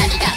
何か